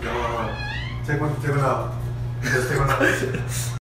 Yo, take one, take one out. Just take one out.